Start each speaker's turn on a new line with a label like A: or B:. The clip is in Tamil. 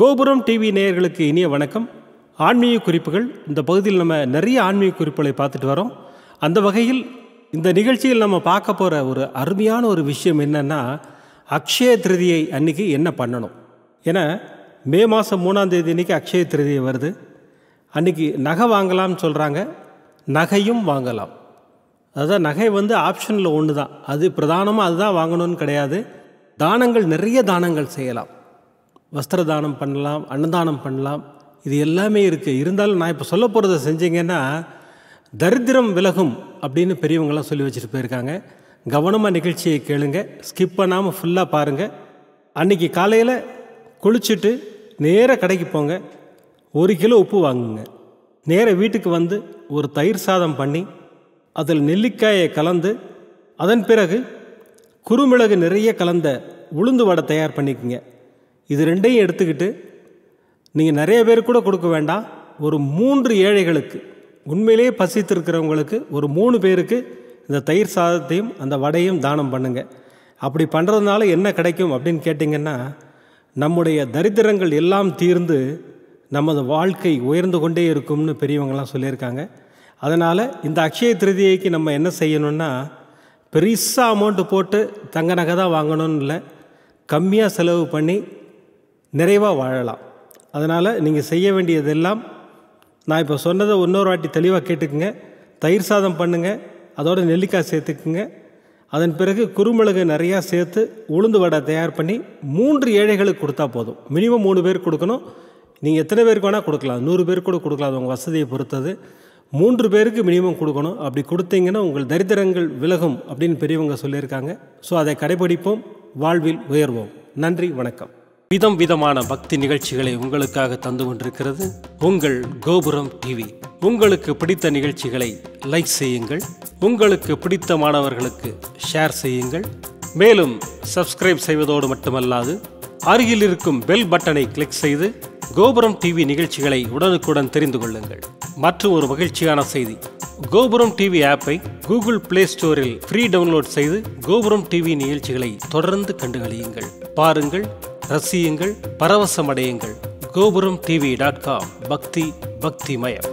A: கோபுரம் டிவி நேயர்களுக்கு இனிய வணக்கம். ஆன்மீக குறிப்புகள் இந்த பகுதியில் நம்ம நிறைய ஆன்மீக குறிப்புகளை பார்த்துட்டு வரோம். அந்த வகையில் இந்த நிகழ்ச்சியில் நம்ம பார்க்க போகிற ஒரு அருமையான ஒரு விஷயம் என்னென்னா அக்ஷய திருதியை அன்றைக்கி என்ன பண்ணணும்? ஏன்னா மே மாதம் மூணாம் தேதி அக்ஷய திருதியை வருது. அன்றைக்கி நகை வாங்கலாம்னு சொல்கிறாங்க நகையும் வாங்கலாம். அதுதான் நகை வந்து ஆப்ஷனில் ஒன்று தான் அது பிரதானமாக அதுதான் வாங்கணும்னு கிடையாது. தானங்கள் நிறைய தானங்கள் செய்யலாம். வஸ்திர தானம் பண்ணலாம் அன்னதானம் பண்ணலாம். இது எல்லாமே இருக்குது இருந்தாலும் நான் இப்போ சொல்ல போகிறத செஞ்சீங்கன்னா தரித்திரம் விலகும் அப்படின்னு பெரியவங்களாம் சொல்லி வச்சுட்டு போயிருக்காங்க. கவனமாக நிகழ்ச்சியை கேளுங்க. ஸ்கிப் பண்ணாமல் ஃபுல்லாக பாருங்கள் அன்றைக்கி காலையில் குளிச்சுட்டு நேராக கடைக்கு போங்க. ஒரு கிலோ உப்பு வாங்குங்க. நேராக வீட்டுக்கு வந்து ஒரு தயிர் சாதம் பண்ணி அதில் நெல்லிக்காயை கலந்து அதன் பிறகு குறுமிளகு நிறைய கலந்த உளுந்து வடை தயார் பண்ணிக்கோங்க. இது ரெண்டையும் எடுத்துக்கிட்டு நீங்கள் நிறைய பேர் கூட கொடுக்க வேண்டாம். ஒரு மூன்று ஏழைகளுக்கு உண்மையிலேயே பசித்திருக்கிறவங்களுக்கு ஒரு மூணு பேருக்கு இந்த தயிர் சாதத்தையும் அந்த வடையும் தானம் பண்ணுங்கள் அப்படி பண்ணுறதுனால என்ன கிடைக்கும் அப்படின்னு கேட்டிங்கன்னா நம்முடைய தரித்திரங்கள் எல்லாம் தீர்ந்து நமது வாழ்க்கை உயர்ந்து கொண்டே இருக்கும்னு பெரியவங்களாம் சொல்லியிருக்காங்க. அதனால் இந்த அக்ஷய திருதியைக்கு நம்ம என்ன செய்யணும்னா பெருசாக அமௌண்ட்டு போட்டு தங்க நகை தான் வாங்கணும்னு இல்லை கம்மியாக செலவு பண்ணி நிறைவாக வாழலாம். அதனால் நீங்கள் செய்ய வேண்டியதெல்லாம் நான் இப்போ சொன்னதை இன்னொரு வாட்டி தெளிவாக கேட்டுக்குங்க. தயிர் சாதம் பண்ணுங்கள் அதோட நெல்லிக்காய் சேர்த்துக்குங்க. அதன் பிறகு குறுமிளகு நிறையா சேர்த்து உளுந்து வடை தயார் பண்ணி மூன்று ஏழைகளுக்கு கொடுத்தா போதும். மினிமம் மூணு பேர் கொடுக்கணும். நீங்கள் எத்தனை பேருக்கு வேணால் கொடுக்கலாம். நூறு பேர் கூட கொடுக்கலாம். அது உங்கள் வசதியை பொறுத்தது. மூன்று பேருக்கு மினிமம் கொடுக்கணும். அப்படி கொடுத்தீங்கன்னா உங்கள் தரித்திரங்கள் விலகும் அப்படின்னு பெரியவங்க சொல்லியிருக்காங்க. ஸோ அதை கடைபிடிப்போம். வாழ்வில் உயர்வோம். நன்றி வணக்கம். விதம் விதமான பக்தி நிகழ்ச்சிகளை உங்களுக்காக தந்து கொண்டிருக்கிறது உங்கள் கோபுரம் டிவி உங்களுக்கு பிடித்த நிகழ்ச்சிகளை லைக் செய்யுங்கள். உங்களுக்கு பிடித்த மாணவர்களுக்கு ஷேர் செய்யுங்கள். மேலும் சப்ஸ்கிரைப் செய்வதோடு மட்டுமல்லாது அருகில் இருக்கும் பெல் பட்டனை கிளிக் செய்து கோபுரம் டிவி நிகழ்ச்சிகளை உடனுக்குடன் தெரிந்து கொள்ளுங்கள். மற்றும் ஒரு மகிழ்ச்சியான செய்தி. கோபுரம் டிவி ஆப்பை கூகுள் பிளே ஸ்டோரில் ஃப்ரீ டவுன்லோட் செய்து கோபுரம் டிவி நிகழ்ச்சிகளை தொடர்ந்து கண்டுகளியுங்கள். பாருங்கள் ரசியுங்கள் பரவசமடையுங்கள். கோபுரம் டிவி டாட் காம் பக்தி பக்திமயம்.